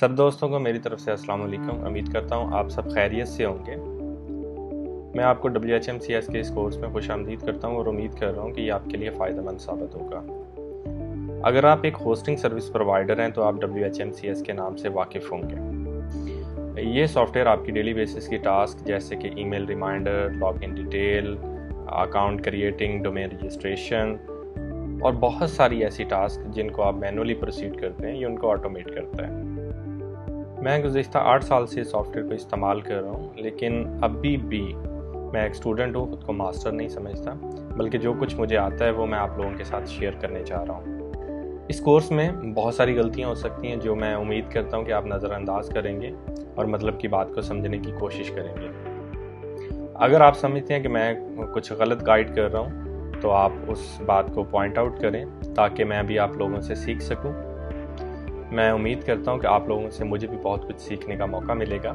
सब दोस्तों को मेरी तरफ़ से अस्सलाम वालेकुम उम्मीद करता हूँ आप सब खैरियत से होंगे। मैं आपको W H M C S के इस कोर्स में खुश आमदीद करता हूँ और उम्मीद कर रहा हूँ कि ये आपके लिए फ़ायदेमंद साबित होगा। अगर आप एक होस्टिंग सर्विस प्रोवाइडर हैं तो आप W H M C S के नाम से वाकिफ़ होंगे। ये सॉफ्टवेयर आपकी डेली बेसिस की टास्क, जैसे कि email reminder log in detail, account creating, domain registration और बहुत सारी ऐसी टास्क जिनको आप मैनुअली प्रोसीड करते हैं, ये उनको ऑटोमेट करता है। मैं गुज्त आठ साल से सॉफ्टवेयर को इस्तेमाल कर रहा हूँ, लेकिन अभी भी मैं एक स्टूडेंट हूँ, खुद को मास्टर नहीं समझता, बल्कि जो कुछ मुझे आता है वो मैं आप लोगों के साथ शेयर करने चाह रहा हूँ। इस कोर्स में बहुत सारी गलतियाँ हो सकती हैं जो मैं उम्मीद करता हूँ कि आप नज़रअंदाज करेंगे और मतलब की बात को समझने की कोशिश करेंगे। अगर आप समझते हैं कि मैं कुछ गलत गाइड कर रहा हूँ तो आप उस बात को पॉइंट आउट करें, ताकि मैं भी आप लोगों से सीख सकूँ। मैं उम्मीद करता हूँ कि आप लोगों से मुझे भी बहुत कुछ सीखने का मौका मिलेगा।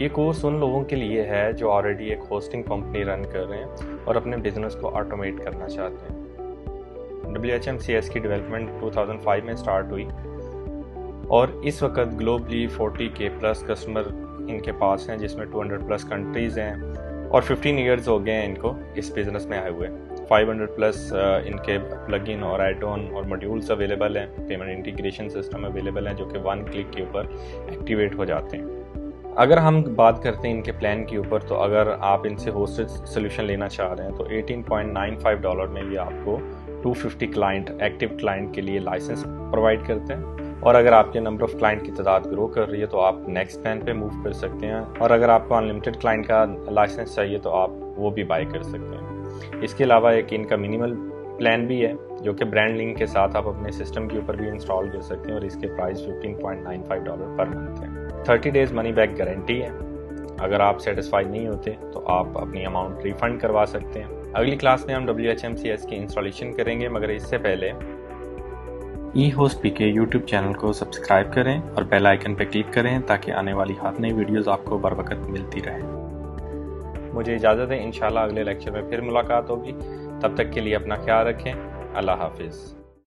ये कोर्स उन लोगों के लिए है जो ऑलरेडी एक होस्टिंग कंपनी रन कर रहे हैं और अपने बिज़नेस को ऑटोमेट करना चाहते हैं। W H M C S की डेवलपमेंट 2005 में स्टार्ट हुई और इस वक्त ग्लोबली 40 के प्लस कस्टमर इनके पास हैं, जिसमें 200 प्लस कंट्रीज़ हैं और 15 ईयर्स हो गए हैं इनको इस बिज़नेस में आए हुए। 500 प्लस uh, इनके प्लगइन और एड ऑन और मॉड्यूल्स अवेलेबल हैं पेमेंट इंटीग्रेशन सिस्टम अवेलेबल हैं जो कि वन क्लिक के ऊपर एक्टिवेट हो जाते हैं। अगर हम बात करते हैं इनके प्लान के ऊपर तो अगर आप इनसे होस्टेड सोल्यूशन लेना चाह रहे हैं तो 18.95 डॉलर में ये आपको 250 क्लाइंट एक्टिव क्लाइंट के लिए लाइसेंस प्रोवाइड करते हैं। और अगर आपके नंबर ऑफ़ क्लाइंट की तादाद ग्रो कर रही है तो आप नेक्स्ट प्लान पे मूव कर सकते हैं। और अगर आपको अनलिमिटेड क्लाइंट का लाइसेंस चाहिए तो आप वो भी बाई कर सकते हैं। इसके अलावा एक इनका मिनिमल प्लान भी है, जो कि ब्रांड लिंक के साथ आप अपने सिस्टम के ऊपर भी इंस्टॉल कर सकते हैं और इसके प्राइस 15.95 डॉलर पर मंथ है। 30 डेज़ मनी बैक गारंटी है। अगर आप सेटिस्फाइड नहीं होते तो आप अपनी अमाउंट रिफंड करवा सकते हैं। अगली क्लास में हम W H M C S की इंस्टॉलेशन करेंगे, मगर इससे पहले ई होस्ट पी के यूट्यूब चैनल को सब्सक्राइब करें और बेल आइकन पर क्लिक करें, ताकि आने वाली हर नई वीडियोस आपको बर वक्त मिलती रहे। मुझे इजाज़त है इन अगले लेक्चर में फिर मुलाकात होगी। तब तक के लिए अपना ख्याल रखें। अल्लाह हाफिज़।